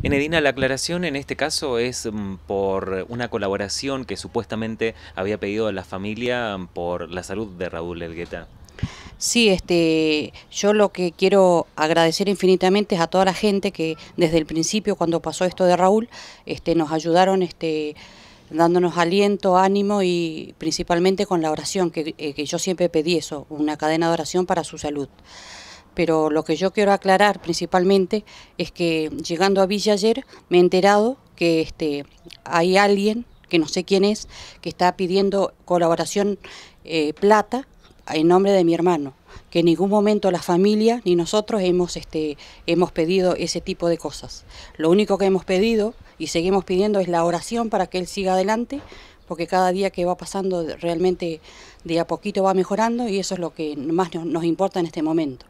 Enedina, la aclaración en este caso es mm, por una colaboración que supuestamente había pedido la familia mm, por la salud de Raúl Elgueta. Sí, este, yo lo que quiero agradecer infinitamente es a toda la gente que desde el principio, cuando pasó esto de Raúl, este, nos ayudaron este, dándonos aliento, ánimo y principalmente con la oración, que, eh, que yo siempre pedí eso, una cadena de oración para su salud pero lo que yo quiero aclarar principalmente es que llegando a Villa ayer me he enterado que este, hay alguien, que no sé quién es, que está pidiendo colaboración eh, plata en nombre de mi hermano, que en ningún momento la familia ni nosotros hemos, este, hemos pedido ese tipo de cosas. Lo único que hemos pedido y seguimos pidiendo es la oración para que él siga adelante, porque cada día que va pasando realmente de a poquito va mejorando y eso es lo que más nos importa en este momento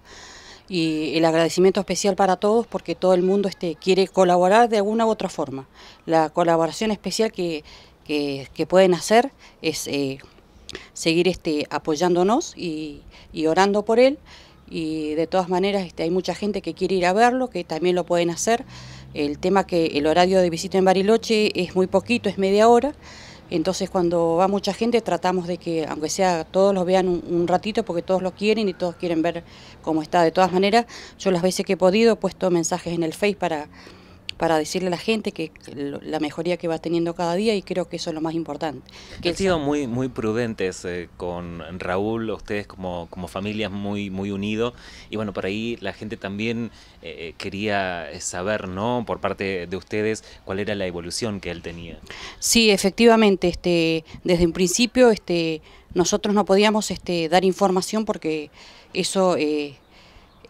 y el agradecimiento especial para todos porque todo el mundo este, quiere colaborar de alguna u otra forma. La colaboración especial que, que, pueden hacer es eh, seguir este, apoyándonos y, y, orando por él y de todas maneras este, hay mucha gente que quiere ir a verlo, que también lo pueden hacer. El tema que el horario de visita en Bariloche es muy poquito, es media hora. Entonces cuando va mucha gente tratamos de que, aunque sea todos lo vean un, ratito, porque todos lo quieren y todos quieren ver cómo está. De todas maneras, yo las veces que he podido he puesto mensajes en el Face para para decirle a la gente que la mejoría que va teniendo cada día y creo que eso es lo más importante. Que Han sido muy, muy prudentes eh, con Raúl, ustedes como, como familias muy, muy unidos y bueno, por ahí la gente también eh, eh, quería saber, ¿no? Por parte de ustedes, cuál era la evolución que él tenía. Sí, efectivamente, este, desde un principio este, nosotros no podíamos este, dar información porque eso...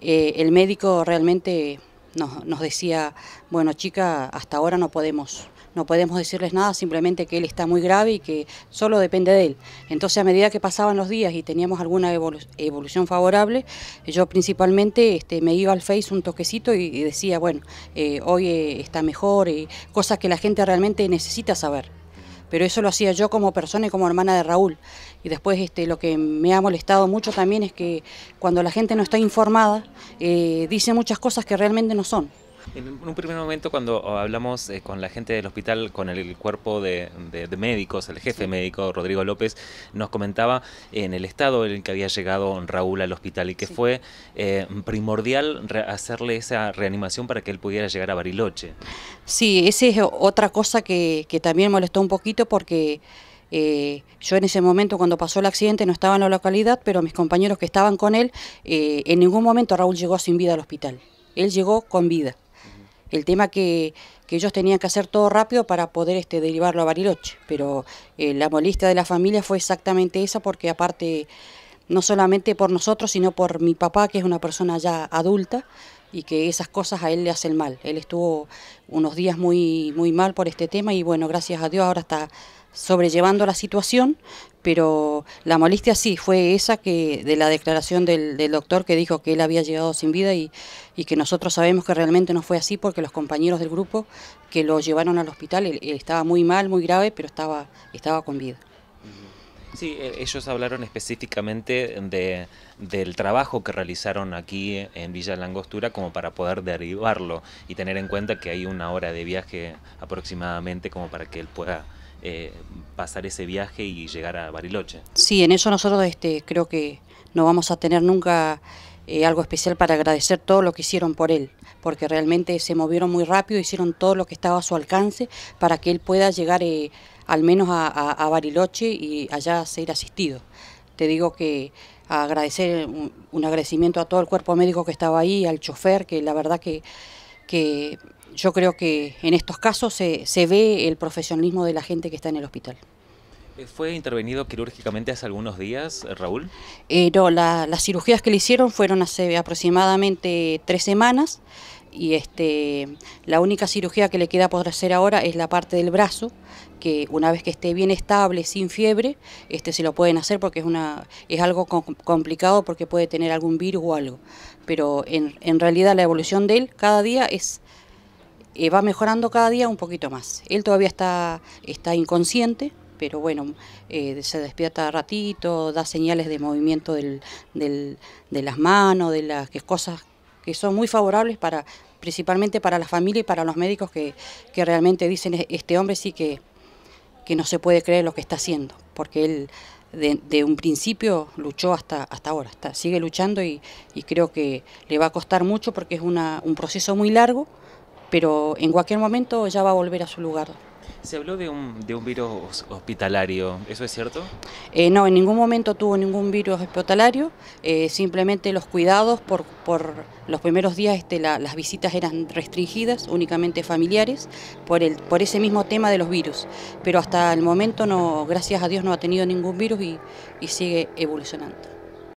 el médico realmente nos, decía, bueno chica, hasta ahora no podemos, no podemos decirles nada, simplemente que él está muy grave y que solo depende de él. Entonces a medida que pasaban los días y teníamos alguna evolución favorable, yo principalmente este, me iba al Face un toquecito y, decía, bueno, eh, hoy eh, está mejor, y cosas que la gente realmente necesita saber pero eso lo hacía yo como persona y como hermana de Raúl. Y después este, lo que me ha molestado mucho también es que cuando la gente no está informada, eh, dice muchas cosas que realmente no son. En un primer momento cuando hablamos eh, con la gente del hospital, con el, cuerpo de, médicos, el jefe médico Rodrigo López, nos comentaba en el estado en el que había llegado Raúl al hospital y que fue eh, primordial hacerle esa reanimación para que él pudiera llegar a Bariloche. Sí, esa es otra cosa que, también molestó un poquito porque... Eh, yo en ese momento cuando pasó el accidente no estaba en la localidad, pero mis compañeros que estaban con él, en ningún momento Raúl llegó sin vida al hospital. Él llegó con vida. El tema que, que ellos tenían que hacer todo rápido para poder este, derivarlo a Bariloche, pero eh, la molestia de la familia fue exactamente esa porque aparte, no solamente por nosotros, sino por mi papá, que es una persona ya adulta, y que esas cosas a él le hacen mal. Él estuvo unos días muy, muy mal por este tema y bueno, gracias a Dios ahora está sobrellevando la situación, pero la molestia sí fue esa que de la declaración del, doctor que dijo que él había llegado sin vida y, que nosotros sabemos que realmente no fue así porque los compañeros del grupo que lo llevaron al hospital, él, estaba muy mal, muy grave, pero estaba, estaba con vida. Sí, e, ellos hablaron específicamente de, del trabajo que realizaron aquí en Villa Langostura como para poder derivarlo y tener en cuenta que hay una hora de viaje aproximadamente como para que él pueda eh, pasar ese viaje y llegar a Bariloche. Sí, en eso nosotros este, creo que no vamos a tener nunca eh, algo especial para agradecer todo lo que hicieron por él, porque realmente se movieron muy rápido, hicieron todo lo que estaba a su alcance para que él pueda llegar eh, al menos a, Bariloche y allá ser asistido. Te digo que agradecer un, agradecimiento a todo el cuerpo médico que estaba ahí, al chofer, que la verdad que, que yo creo que en estos casos se, se ve el profesionalismo de la gente que está en el hospital. Eh, ¿Fue intervenido quirúrgicamente hace algunos días, eh, Raúl? Eh, no, las cirugías que le hicieron fueron hace aproximadamente tres semanas y este, la única cirugía que le queda por hacer ahora es la parte del brazo, que una vez que esté bien estable, sin fiebre, este, se lo pueden hacer porque es, una, es algo complicado porque puede tener algún virus o algo. Pero en, en realidad la evolución de él cada día es eh, va mejorando cada día un poquito más. Él todavía está, está inconsciente, pero bueno, eh, se despierta ratito, da señales de movimiento del, de las manos, de las cosas que son muy favorables para, principalmente para la familia y para los médicos que, que realmente dicen, este hombre sí que, que no se puede creer lo que está haciendo, porque él de, un principio luchó hasta, hasta ahora, está, sigue luchando y, y, creo que le va a costar mucho porque es una, un proceso muy largo, pero en cualquier momento ya va a volver a su lugar. Se habló de un, de un virus hospitalario, ¿eso es cierto? Eh, no, en ningún momento tuvo ningún virus hospitalario, eh, simplemente los cuidados por, por los primeros días este, las visitas eran restringidas, únicamente familiares, por, el, por ese mismo tema de los virus. Pero hasta el momento, no, gracias a Dios, no ha tenido ningún virus y, y sigue evolucionando.